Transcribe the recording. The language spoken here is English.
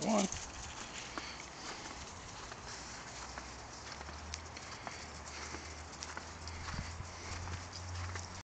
One.